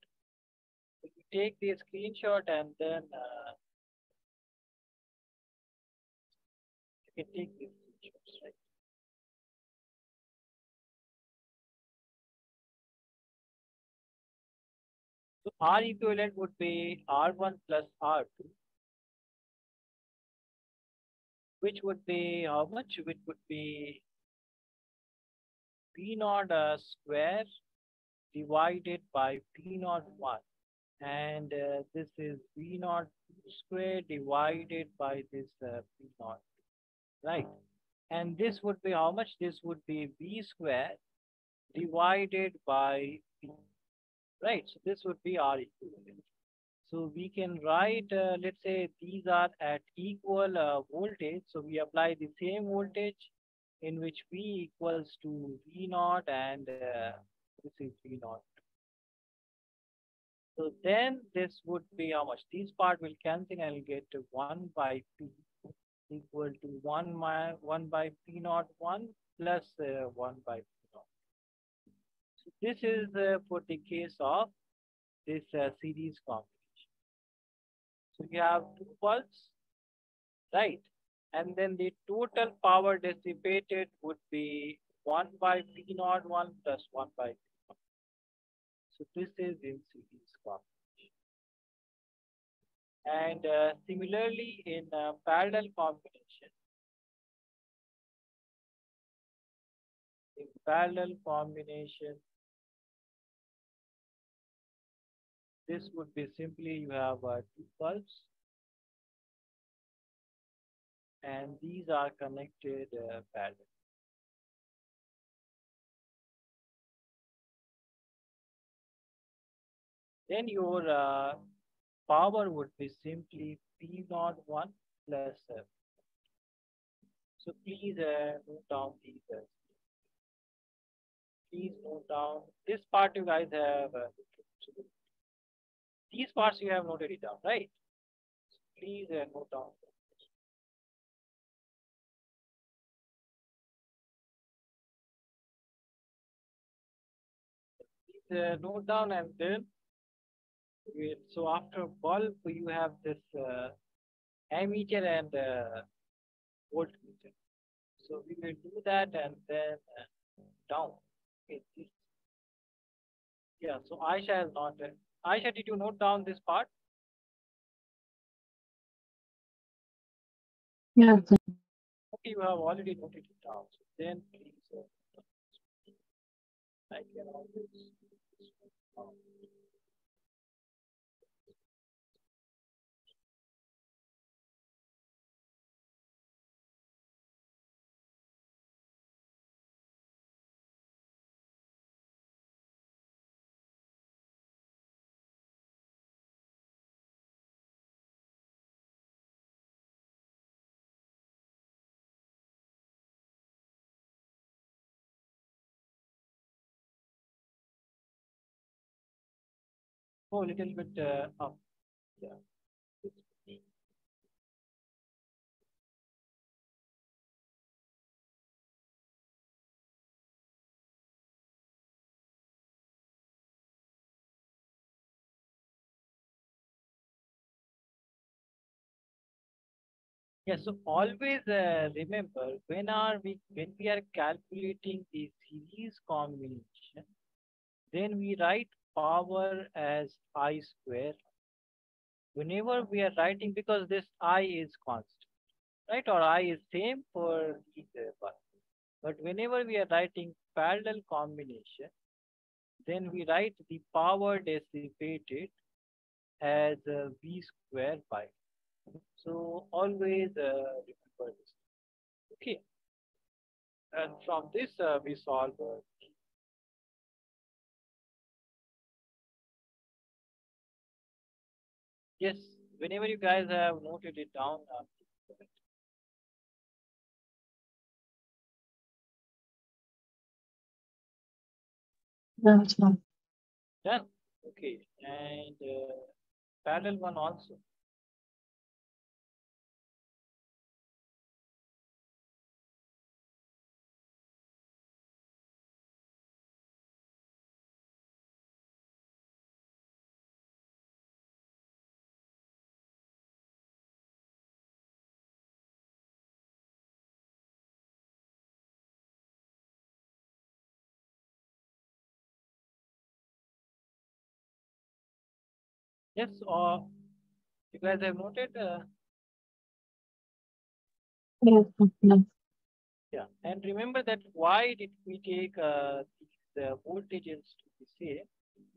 So you take the screenshot and then uh, you can take these screenshots, right? So R equivalent would be R1 plus R2, which would be how much? Which would be P naught uh, square divided by P naught 1. And uh, this is V naught square divided by this uh, P naught, right? And this would be how much? This would be V square divided by P, right? So this would be R equivalent. So we can write, uh, let's say these are at equal uh, voltage. So we apply the same voltage in which V equals to V naught and uh, this is V naught. So then this would be how much? This part will cancel and I'll get to 1 by P equal to 1, my, 1 by P naught 1 plus uh, 1 by P naught. So this is uh, for the case of this uh, series combination. So you have two pulses, right? And then the total power dissipated would be 1 by P naught 1 plus 1 by P naught. So this is in series combination. And uh, similarly in uh, parallel combination, in parallel combination, this would be simply you have uh, two pulses and these are connected uh, parallel. Then your uh, power would be simply P naught 1 plus uh, So please uh, note down these. Uh, please note down this part you guys have. Uh, these parts you have noted it down, right? So please uh, note down. Uh, note down and then Wait, so after bulb, you have this uh, ammeter and uh, voltmeter. So we will do that and then uh, down. Okay, this. Yeah, so Aisha has not. Uh, Aisha, did you note down this part? Yeah. Okay, you have already noted it down. So then please. Uh, I can always. Um, go a little bit uh, up. Yeah. Yeah, so always uh, remember when are we when we are calculating the series combination, then we write power as i square. Whenever we are writing, because this i is constant, right? Or i is same for each one. But whenever we are writing parallel combination, then we write the power dissipated as uh, v square by so always uh, remember this. Okay. And from this, uh, we solve. Uh, yes, whenever you guys have noted it down. Uh, No, it's not. done. Okay. And uh, parallel one also. Yes, or you guys have noted. Uh, Yes, no. Yeah, and remember that why did we take uh, the voltages to be same?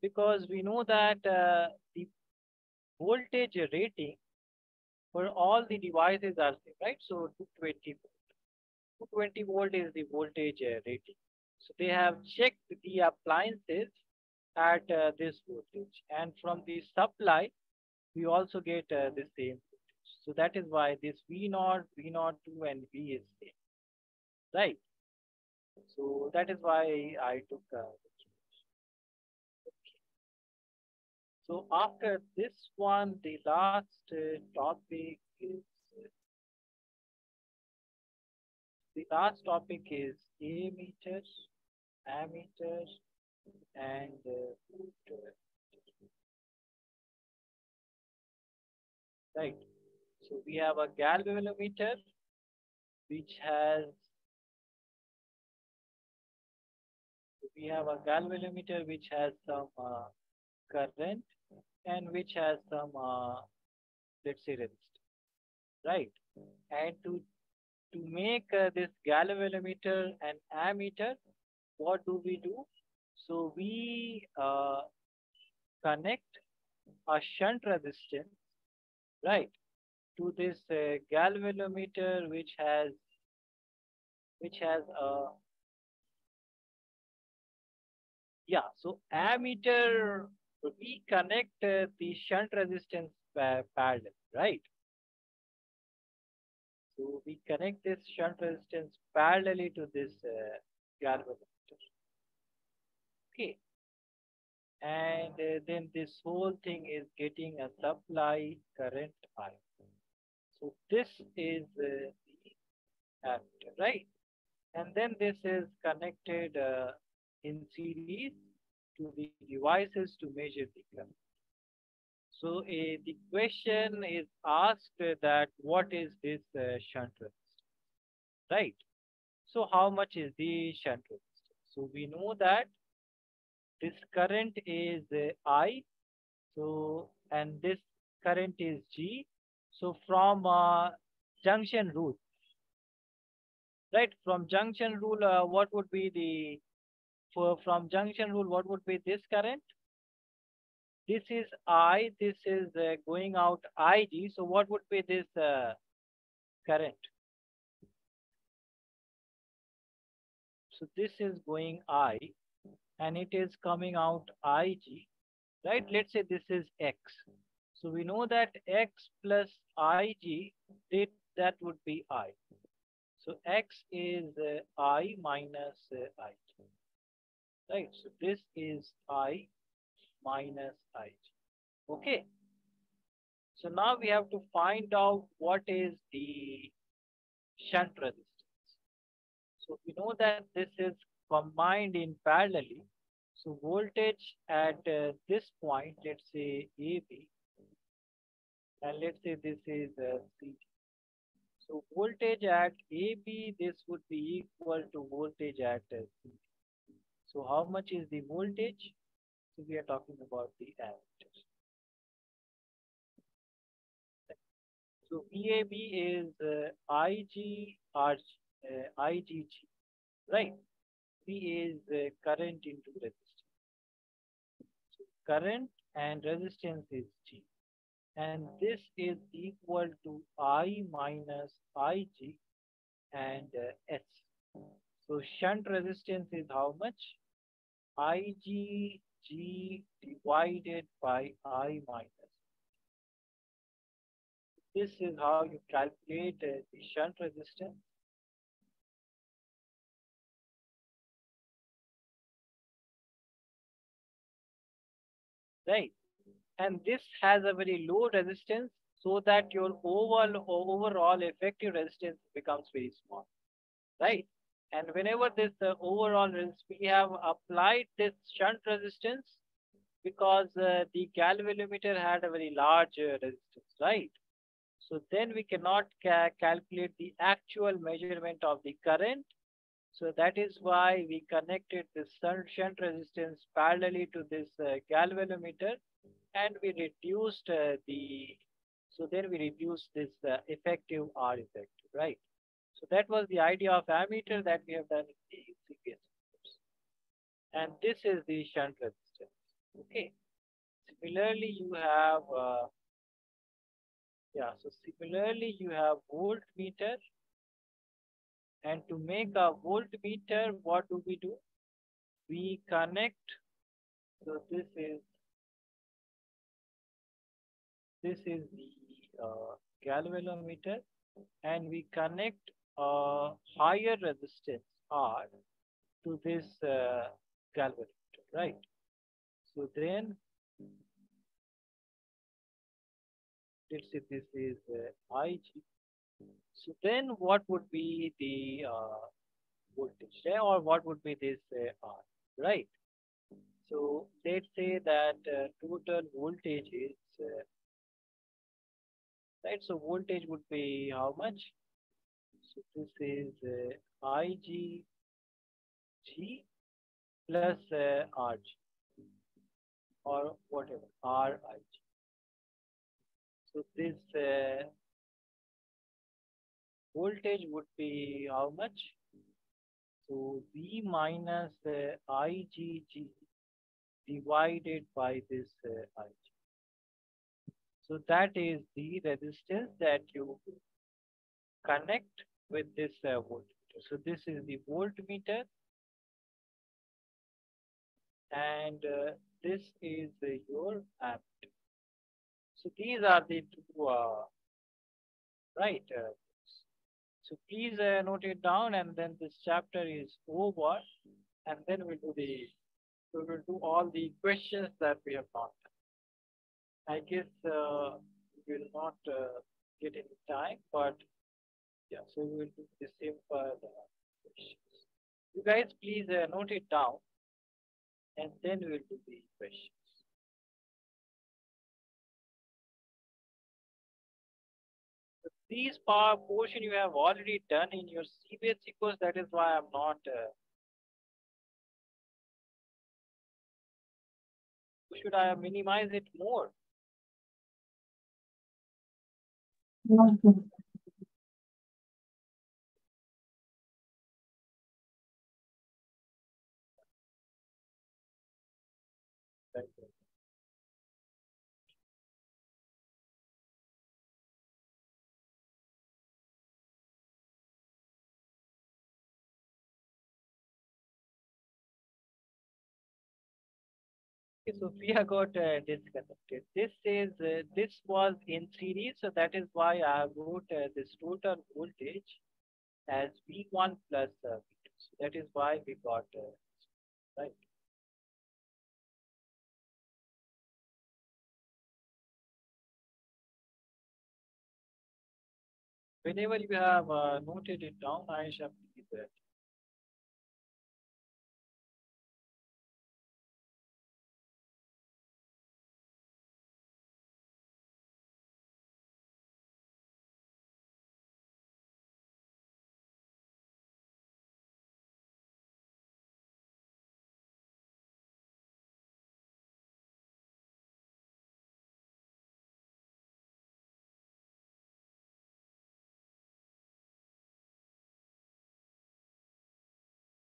Because we know that uh, the voltage rating for all the devices are same, right? So 220 volt. 220 volt is the voltage uh, rating. So they have checked the appliances at uh, this voltage, and from the supply, we also get uh, the same voltage so that is why this V naught, V naught 2 and V is same. Right. So that is why I took uh, okay. So after this one, the last uh, topic is the last topic is ammeter, ammeter, and uh, right. So we have a galvanometer which has we have a galvanometer which has some uh, current and which has some uh, let's say resistance, right? And to to make uh, this galvanometer an ammeter, what do we do? So we uh, connect a shunt resistance, right? to this uh, galvanometer which has which has a yeah so ammeter we connect uh, the shunt resistance pa parallel right so we connect this shunt resistance parallelly to this uh, galvanometer okay and uh, then this whole thing is getting a supply current I. So this is uh, the ammeter, right? And then this is connected uh, in series to the devices to measure the current. So uh, the question is asked that what is this uh, shunt resistance, right? So how much is the shunt resistance? So we know that this current is uh, I, so and this current is G. So from uh, junction rule, right? From junction rule, uh, what would be the for from junction rule? What would be this current? This is I. This is uh, going out IG. So what would be this uh, current? So this is going I, and it is coming out IG, right? Let's say this is X. So we know that X plus IG, that, that would be I. So X is uh, I minus uh, IG. Right, so this is I minus IG. Okay. So now we have to find out what is the shunt resistance. So we know that this is combined in parallelly. So voltage at uh, this point, let's say AB, and let's say this is uh, CD. So voltage at AB, this would be equal to voltage at uh, CD. So how much is the voltage? So we are talking about the ammeter. So VAB is uh, IG RG, uh, IGG, right? Is uh, current into resistance. So current and resistance is G. And this is equal to I minus IG and uh, S. So shunt resistance is how much? IGG divided by I minus. This is how you calculate uh, the shunt resistance. Right. And this has a very low resistance so that your overall, overall effective resistance becomes very small. Right. And whenever this uh, overall resistance, we have applied this shunt resistance because uh, the galvanometer had a very large uh, resistance, right? So then we cannot ca calculate the actual measurement of the current. So that is why we connected this shunt resistance parallelly to this uh, galvanometer and we reduced uh, the, so then we reduced this uh, effective R effective, right? So that was the idea of ammeter that we have done in the course. And this is the shunt resistance, okay? Similarly, you have uh, yeah, so similarly, you have voltmeter. And to make a voltmeter, what do we do? We connect, so this is, this is the uh, galvanometer and we connect a higher resistance R to this uh, galvanometer, right? So then let's say this is uh, IG. So then what would be the uh, voltage there or what would be this uh, R, right? So let's say that uh, total voltage is, uh, right? So voltage would be how much? So this is uh, IGG plus uh, RG or whatever, RIG. So this uh, voltage would be how much? So V minus uh, IGG divided by this uh. So that is the resistance that you connect with this uh, voltmeter. So this is the voltmeter and uh, this is uh, your ammeter. So these are the two, uh, right? So please uh, note it down and then this chapter is over and then we'll do the, we will do all the questions that we have not. I guess uh, we will not uh, get any time, but yeah, so we will do the same for the questions. You guys please uh, note it down and then we'll do the questions. These power portion you have already done in your CBSE course. That is why I'm not. Uh, should I minimize it more? No. Okay, Sophia got uh, disconnected. This is uh, this was in series, so that is why I wrote uh, this total voltage as V1 plus uh, V2. So that is why we got uh, right. Whenever you have uh, noted it down, Aisha please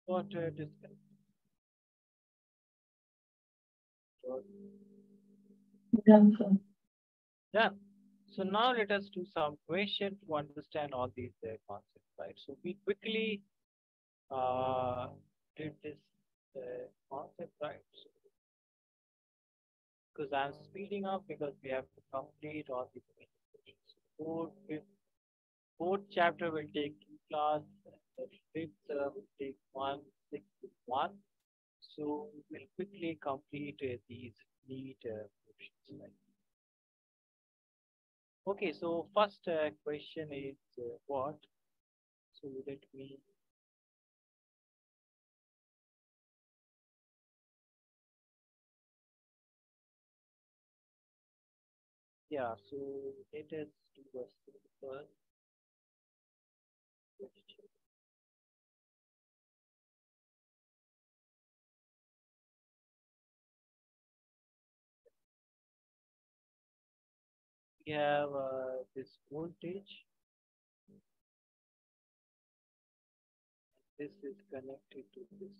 What uh? Done, sir. Done. So now let us do some question to understand all these uh, concepts, right? So we quickly uh, did this uh, concept, right? So, because I'm speeding up because we have to complete all the questions. Fourth, fifth, fourth chapter will take two class, the fifth uh, take one, sixth one. So we'll quickly complete uh, these NEET uh, questions. Okay, so first uh, question is uh, what? So let me. Yeah, so let us do a simple We have uh, this voltage. This is connected to this.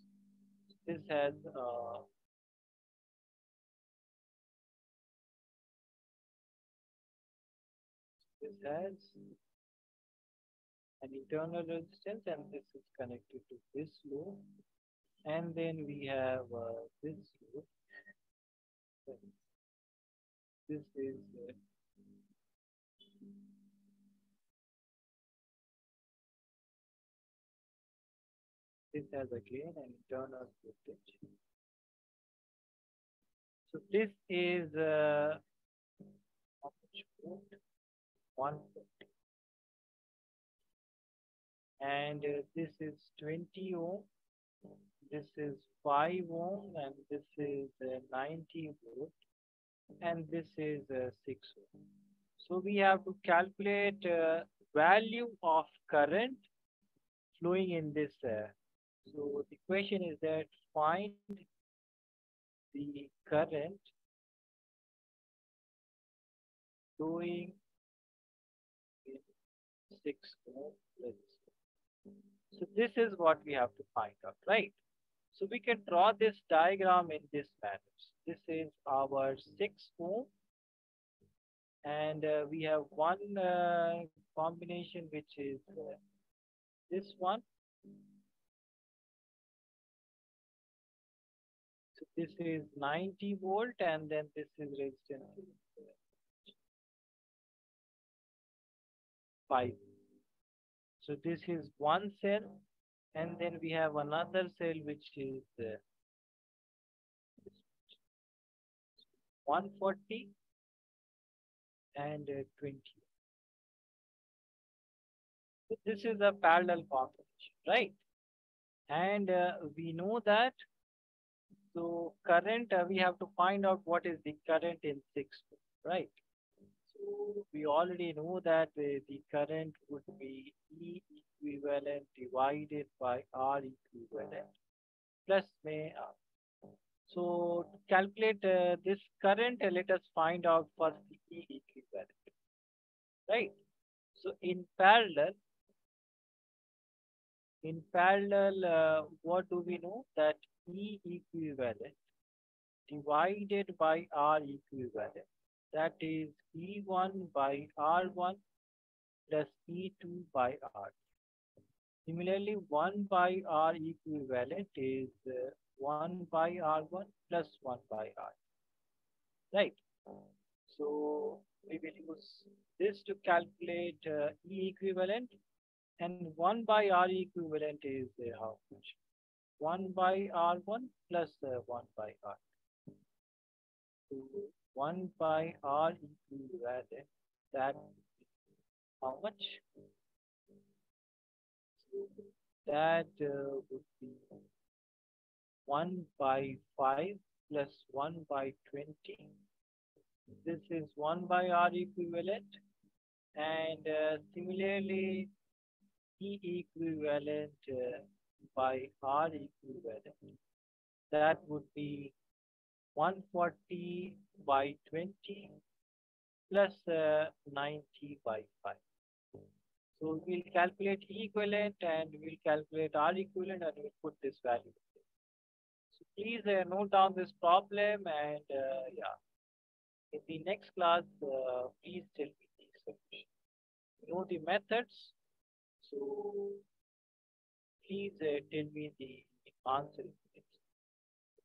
This has uh, this has an internal resistance and this is connected to this load and then we have uh, this load this is uh, this has again an internal voltage so this is uh, how much volt? 150 and uh, this is 20 ohm this is 5 ohm and this is uh, 90 volt and this is uh, 6 ohm so we have to calculate uh, value of current flowing in this uh, so the question is that find the current flowing in 6 ohm so this is what we have to find out, right? So we can draw this diagram in this manner. This is our 6 ohm and uh, we have one uh, combination which is uh, this one. This is 90 volt and then this is resistance uh, 5 so this is one cell, and then we have another cell which is uh, 140 and uh, 20. So this is a parallel combination, right? And uh, we know that. So current, uh, we have to find out what is the current in 6, right? So we already know that uh, the current would be E equivalent divided by R equivalent plus may R. So to calculate uh, this current, uh, let us find out first the E equivalent, right? So in parallel, in parallel, uh, what do we know? That E equivalent divided by R equivalent that is E1 by R1 plus E2 by R. Similarly, 1 by R equivalent is uh, 1 by R1 plus 1 by R. Right. So we will use this to calculate uh, E equivalent and 1 by R equivalent is uh, how much? 1 by R1 plus uh, 1 by R. So 1 by R equivalent that how much? that uh, would be 1 by 5 plus 1 by 20. This is 1 by R equivalent. And uh, similarly, E equivalent uh, by R equivalent. That would be 140 by 20 plus uh, 90 by 5. So we'll calculate E equivalent and we'll calculate R equivalent and we'll put this value. So please uh, note down this problem and uh, yeah, in the next class, uh, please tell me the solution. You know the methods, so please uh, tell me the answer.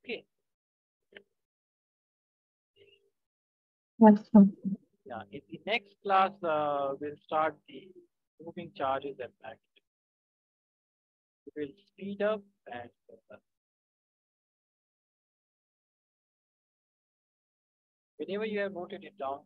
Okay. Yes. Yeah, in the next class, uh, we'll start the moving charges and magnet. We'll speed up and uh, whenever you have noted it down,